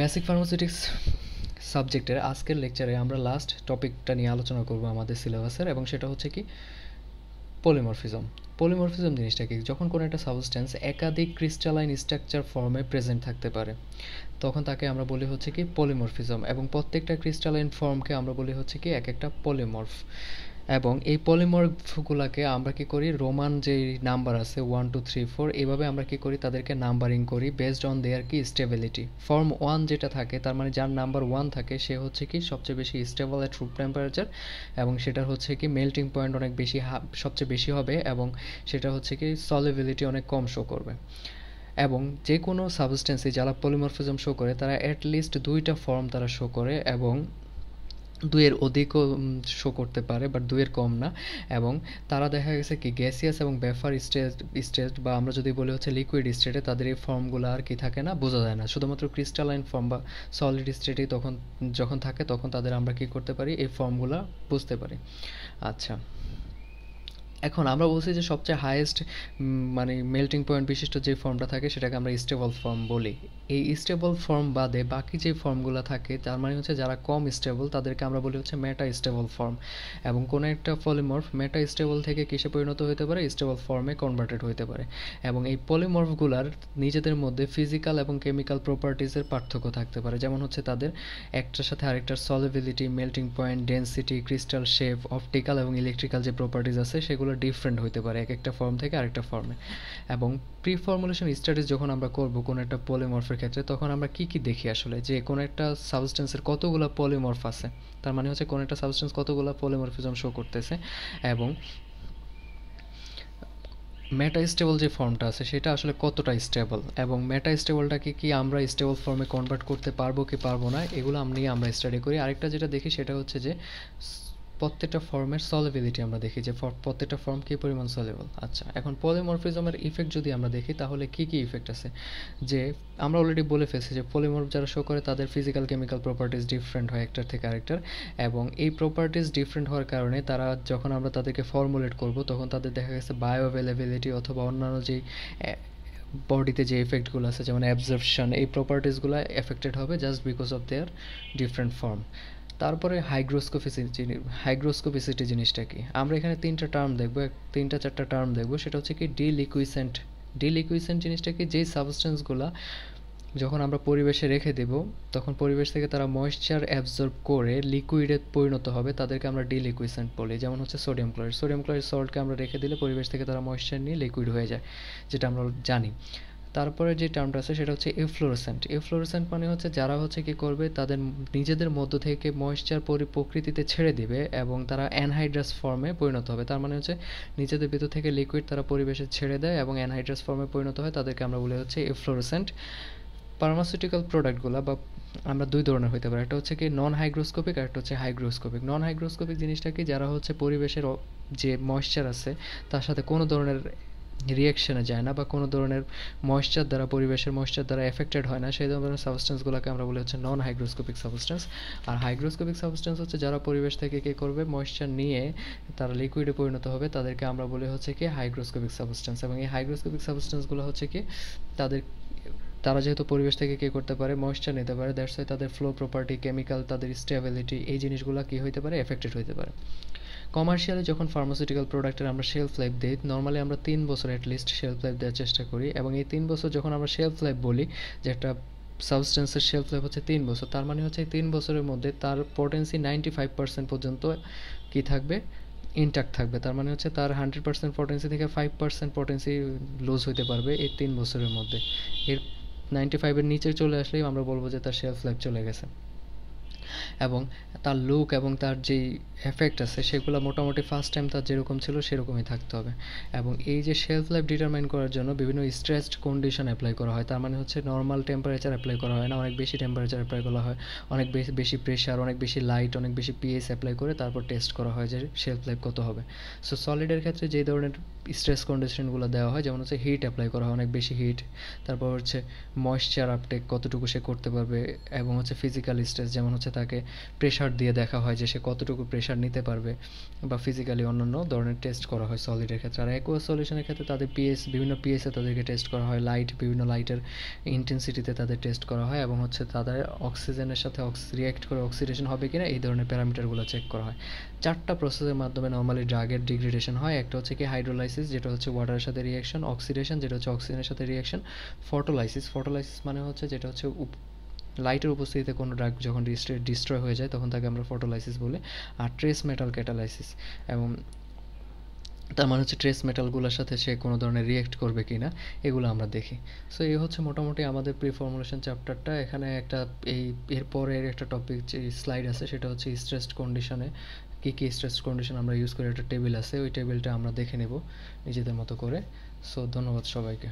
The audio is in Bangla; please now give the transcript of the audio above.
বেসিক ফার্মাসিউটিক্স সাবজেক্টের আজকের লেকচারে আমরা লাস্ট টপিকটা নিয়ে আলোচনা করব আমাদের সিলেবাসের এবং সেটা হচ্ছে কি? পলিমরফিজম পলিমরফিজম জিনিসটা কি? যখন কোনো একটা সাবস্টেন্স একাধিক ক্রিস্টালাইন স্ট্রাকচার ফর্মে প্রেজেন্ট থাকতে পারে, তখন তাকে আমরা বলি হচ্ছে কি পলিমরফিজম এবং প্রত্যেকটা ক্রিস্টালাইন ফর্মকে আমরা বলি হচ্ছে কি এক একটা পলিমর্ফ এবং এই পলিমর্ফগুলোকে আমরা কি করি? রোমান যে নাম্বার আছে ওয়ান টু থ্রি ফোর এইভাবে আমরা কি করি? তাদেরকে নাম্বারিং করি বেসড অন দেয়ার কি? স্টেবিলিটি ফর্ম ওয়ান যেটা থাকে, তার মানে যার নাম্বার ওয়ান থাকে, সে হচ্ছে কি? সবচেয়ে বেশি স্টেবল অ্যাট রুম টেম্পারেচার এবং সেটা হচ্ছে কি? মেল্টিং পয়েন্ট অনেক বেশি সবচেয়ে বেশি হবে এবং সেটা হচ্ছে কি? সলিবিলিটি অনেক কম শো করবে। এবং যে কোনো সাবস্টেন্সে যারা পলিমরফিজম শো করে, তারা অ্যাটলিস্ট দুইটা ফর্ম তারা শো করে এবং দুইয়ের অধিকও শো করতে পারে বাট দুয়ের কম না। এবং তারা দেখা গেছে কি গ্যাসিয়াস এবং ব্যাফার স্টেজ স্টেজ বা আমরা যদি বলি হচ্ছে লিকুইড স্টেটে তাদের এই ফর্মগুলো আর কি থাকে না, বোঝা যায় না। শুধুমাত্র ক্রিস্টালাইন ফর্ম বা সলিড স্টেটেই তখন, যখন থাকে, তখন তাদের আমরা কি করতে পারি, এই ফর্মগুলো বুঝতে পারি। আচ্ছা। এখন আমরা বলছি যে সবচেয়ে হায়েস্ট মানে মেল্টিং পয়েন্ট বিশিষ্ট যে ফর্মটা থাকে সেটাকে আমরা স্টেবল ফর্ম বলি। এই স্টেবল ফর্ম বাদে বাকি যে ফর্মগুলো থাকে, তার মানে হচ্ছে যারা কম স্টেবল তাদেরকে আমরা বলি হচ্ছে মেটা স্টেবল ফর্ম এবং কোনো একটা পলিমর্ফ মেটা স্টেবল থেকে কিসে পরিণত হতে পারে? স্টেবল ফর্মে কনভার্টেড হতে পারে। এবং এই পলিমর্ফগুলার নিজেদের মধ্যে ফিজিক্যাল এবং কেমিক্যাল প্রপার্টিজের পার্থক্য থাকতে পারে। যেমন হচ্ছে তাদের একটার সাথে আরেকটার solubility melting point density crystal shape optical এবং ইলেকট্রিক্যাল যে প্রপার্টিজ আছে, সেগুলো ডিফারেন্ট হতে পারে, এক একটা ফর্ম থেকে আরেকটা ফর্মে এবং প্রি ফর্মুলেশন স্টাডিজ যখন আমরা করব কোনো একটা পলিমর্ফের ক্ষেত্রে, তখন আমরা কি কি দেখি আসলে? যে কোনো একটা সাবস্টেন্সের কতগুলো পলিমর্ফ আছে, তার মানে হচ্ছে কোনো একটা সাবস্টেন্স কতগুলো পলিমরফিজম শো করতেছে এবং মেটা স্টেবল যে ফর্মটা আছে, সেটা আসলে কতটা স্টেবল এবং মেটা স্টেবলটাকে কি আমরা স্টেবল ফর্মে কনভার্ট করতে পারব কি পারব না, এগুলো নিয়ে আমরা স্টাডি করি। আরেকটা যেটা দেখি সেটা হচ্ছে যে প্রত্যেকটা ফর্মের সলেবিলিটি আমরা দেখি যে প্রত্যেকটা ফর্ম কী পরিমাণ সলেবল আচ্ছা এখন পলিমরফিজমের ইফেক্ট যদি আমরা দেখি, তাহলে কি কি ইফেক্ট আছে? যে আমরা অলরেডি বলে ফেলছি যে পলিমর্ফ যারা শো করে, তাদের ফিজিক্যাল কেমিক্যাল প্রপার্টিস ডিফারেন্ট হয় একটার থেকে আরেকটার এবং এই প্রপার্টিস ডিফারেন্ট হওয়ার কারণে তারা যখন আমরা তাদেরকে ফর্মুলেট করব, তখন তাদের দেখা গেছে বায়ো অ্যাভেলেবিলিটি অথবা অন্যান্য যেই বডিতে যে এফেক্টগুলো আছে, যেমন অ্যাবজর্পশন এই প্রপার্টিসগুলো এফেক্টেড হবে just because of their different form তারপরে হাইগ্রোস্কোপিসিটি হাইগ্রোস্কোপিসিটি জিনিসটা কি? আমরা এখানে তিনটা টার্ম দেখব তিনটা চারটা টার্ম দেখব, সেটা হচ্ছে কি ডি লিকুইসেন্ট ডি লিকুইসেন্ট জিনিসটা কি? যেই সাবস্টেন্সগুলো যখন আমরা পরিবেশে রেখে দেব, তখন পরিবেশ থেকে তারা ময়েশ্চার অ্যাবজর্ব করে লিকুইডে পরিণত হবে, তাদেরকে আমরা ডি লিকুইসেন্ট বলি। যেমন হচ্ছে সোডিয়াম ক্লোরাইড সোডিয়াম ক্লোরাইড সল্টকে আমরা রেখে দিলে পরিবেশ থেকে তারা ময়েশ্চার নিয়ে লিকুইড হয়ে যায়, যেটা আমরা জানি। তারপরে যে টার্মটা আছে সেটা হচ্ছে এফ্লোরেসেন্ট এফ্লোরেসেন্ট মানে হচ্ছে যারা হচ্ছে কি করবে, তাদের নিজেদের মধ্য থেকে ময়েশ্চার পরি প্রকৃতিতে ছেড়ে দিবে এবং তারা অ্যানহাইড্রাস ফর্মে পরিণত হবে। তার মানে হচ্ছে নিজেদের ভিতর থেকে লিকুইড তারা পরিবেশে ছেড়ে দেয় এবং অ্যানহাইড্রাস ফর্মে পরিণত হয়, তাদেরকে আমরা বলে হচ্ছে এফ্লোরেসেন্ট ফার্মাসিউটিক্যাল প্রোডাক্টগুলো বা আমরা দুই ধরনের হতে পারে, একটা হচ্ছে কি নন হাইগ্রোস্কোপিক আর একটা হচ্ছে হাইগ্রোস্কোপিক নন হাইগ্রোস্কোপিক জিনিসটা কি, যারা হচ্ছে পরিবেশের যে ময়েশ্চার আছে, তার সাথে কোনো ধরনের রিয়াকশনে যায় না বা কোনো ধরনের ময়েশ্চার দ্বারা, পরিবেশের ময়েশ্চার দ্বারা এফেক্টেড হয় না। সেই ধরনের সাবস্টেন্সগুলোকে আমরা বলি হচ্ছে নন হাইগ্রোস্কোপিক সাবস্টেন্স আর হাইগ্রোস্কোপিক সাবস্টেন্স হচ্ছে যারা পরিবেশ থেকে কী করবে? ময়েশ্চার নিয়ে তারা লিকুইডে পরিণত হবে। তাদেরকে আমরা বলি হচ্ছে কি হাইগ্রোস্কোপিক সাবস্টেন্স এবং এই হাইগ্রোস্কোপিক সাবস্টেন্সগুলো হচ্ছে কি তাদের, তারা যেহেতু পরিবেশ থেকে কী করতে পারে? ময়েশ্চার নিতে পারে। দ্যাটস ওয়াই তাদের ফ্লো প্রপার্টি কেমিক্যাল তাদের স্টেবিলিটি এই জিনিসগুলো কী হইতে পারে? এফেক্টেড হইতে পারে। কমার্শিয়ালি যখন ফার্মাসিউটিক্যাল প্রোডাক্টের আমরা শেলফ লাইফ দিই নর্মালি আমরা তিন বছর অ্যাটলিস্ট শেলফ লাইফ দেওয়ার চেষ্টা করি। এবং এই তিন বছর যখন আমরা শেলফ লাইফ বলি, যে একটা সাবস্টেন্সের শেলফ লাইফ হচ্ছে তিন বছর, তার মানে হচ্ছে তিন বছরের মধ্যে তার পোটেন্সি নাইনটি ফাইভ পার্সেন্ট পর্যন্ত কী থাকবে? ইনট্যাক্ট থাকবে। তার মানে হচ্ছে তার হান্ড্রেড পার্সেন্ট পটেন্সি থেকে ফাইভ পার্সেন্ট পটেন্সি লুজ হইতে পারবে এই তিন বছরের মধ্যে। এর নাইনটি ফাইভের নিচে চলে আসলেই আমরা বলব যে তার শেলফ লাইফ চলে গেছে। এবং তার লুক এবং তার যেই এফেক্ট আছে, সেগুলো মোটামুটি ফার্স্ট টাইম তার যেরকম ছিল, সেরকমই থাকতে হবে। এবং এই যে শেলফ লাইফ ডিটারমাইন করার জন্য বিভিন্ন স্ট্রেসড কন্ডিশন অ্যাপ্লাই করা হয়। তার মানে হচ্ছে নর্মাল টেম্পারেচার অ্যাপ্লাই করা হয় না, অনেক বেশি টেম্পারেচার অ্যাপ্লাই করা হয়, অনেক বেশি বেশি প্রেশার অনেক বেশি লাইট অনেক বেশি পিএস অ্যাপ্লাই করে তারপর টেস্ট করা হয় যে শেলফ লাইফ কত হবে। সো সলিডের ক্ষেত্রে যেই ধরনের স্ট্রেস কন্ডিশনগুলো দেওয়া হয়, যেমন হচ্ছে হিট অ্যাপ্লাই করা হয়, অনেক বেশি হিট তারপর হচ্ছে ময়েশ্চার আপটেক কতটুকু সে করতে পারবে, এবং হচ্ছে ফিজিক্যাল স্ট্রেস যেমন হচ্ছে তাকে প্রেশার দিয়ে দেখা হয় যে সে কতটুকু প্রেশার নিতে পারবে, বা ফিজিক্যালি অন্যান্য ধরনের টেস্ট করা হয় সলিডের ক্ষেত্রে। আর অ্যাকোয়া সলিউশনের ক্ষেত্রে তাদের পিএস বিভিন্ন পিএসে তাদেরকে টেস্ট করা হয় লাইট বিভিন্ন লাইটের ইন্টেন্সিটিতে তাদের টেস্ট করা হয়, এবং হচ্ছে তাদের অক্সিজেনের সাথে রিয়াক্ট করে অক্সিডেশন হবে কিনা, এই ধরনের প্যারামিটারগুলো চেক করা হয়। চারটা প্রসেসের মাধ্যমে নর্মালি ড্রাগের ডিগ্রেডেশন হয়, একটা হচ্ছে কি হাইড্রোলাইসিস যেটা হচ্ছে ওয়াটারের সাথে রিয়াকশন অক্সিডেশন যেটা হচ্ছে অক্সিজেনের সাথে রিয়াকশন ফটোলাইসিস ফটোলাইসিস মানে হচ্ছে যেটা হচ্ছে লাইটের উপস্থিতিতে কোনো ড্রাগ যখন ডিস্ট্রয় হয়ে যায়, তখন তাকে আমরা ফটোলাইসিস বলি, আর ট্রেস মেটাল ক্যাটালাইসিস এবং তার মানে হচ্ছে ট্রেস মেটালগুলোর সাথে সে কোনো ধরনের রিয়েক্ট করবে কি না এগুলো আমরা দেখি। সো এই হচ্ছে মোটামুটি আমাদের প্রি ফর্মুলেশন চ্যাপ্টারটা এখানে একটা এই এরপরের একটা টপিক যে স্লাইড আছে, সেটা হচ্ছে স্ট্রেসড কন্ডিশনে কী কী স্ট্রেস কন্ডিশন আমরা ইউজ করি। একটা টেবিল আছে, ওই টেবিলটা আমরা দেখে নেব নিজেদের মতো করে। সো ধন্যবাদ সবাইকে।